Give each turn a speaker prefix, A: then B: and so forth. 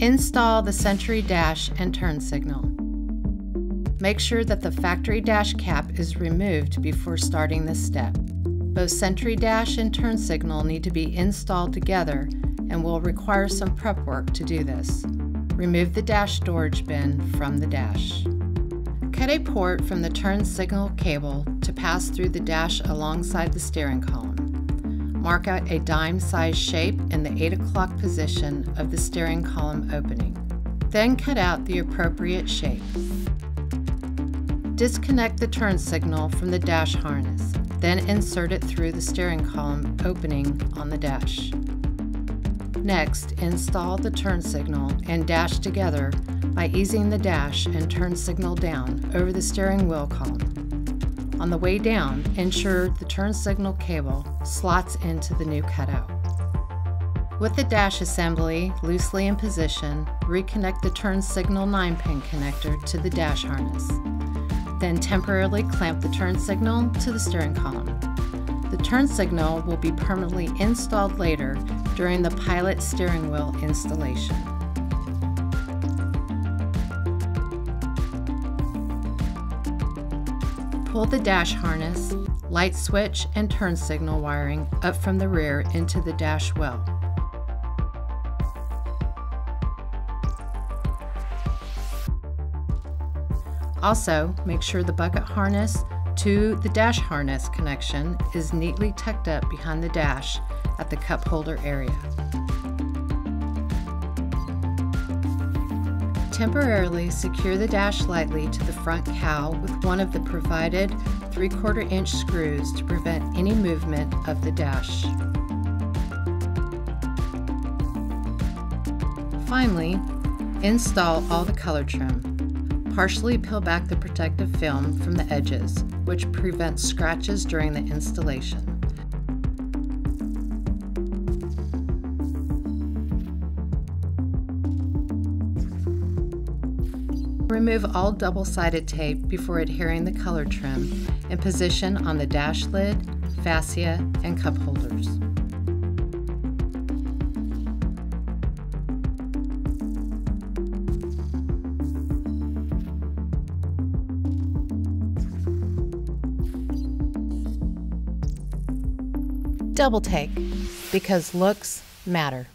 A: Install the Sentry dash and turn signal. Make sure that the factory dash cap is removed before starting this step. Both Sentry dash and turn signal need to be installed together and will require some prep work to do this. Remove the dash storage bin from the dash. Cut a port from the turn signal cable to pass through the dash alongside the steering column. Mark out a dime-sized shape in the 8 o'clock position of the steering column opening. Then cut out the appropriate shape. Disconnect the turn signal from the dash harness, then insert it through the steering column opening on the dash. Next, install the turn signal and dash together by easing the dash and turn signal down over the steering wheel column. On the way down, ensure the turn signal cable slots into the new cutout. With the dash assembly loosely in position, reconnect the turn signal 9-pin connector to the dash harness. Then temporarily clamp the turn signal to the steering column. The turn signal will be permanently installed later during the pilot steering wheel installation. Pull the dash harness, light switch, and turn signal wiring up from the rear into the dash well. Also, make sure the bucket harness to the dash harness connection is neatly tucked up behind the dash at the cup holder area. Temporarily secure the dash lightly to the front cowl with one of the provided 3 quarter inch screws to prevent any movement of the dash. Finally, install all the color trim. Partially peel back the protective film from the edges, which prevents scratches during the installation. Remove all double-sided tape before adhering the color trim and position on the dash lid, fascia, and cup holders. Double take, because looks matter.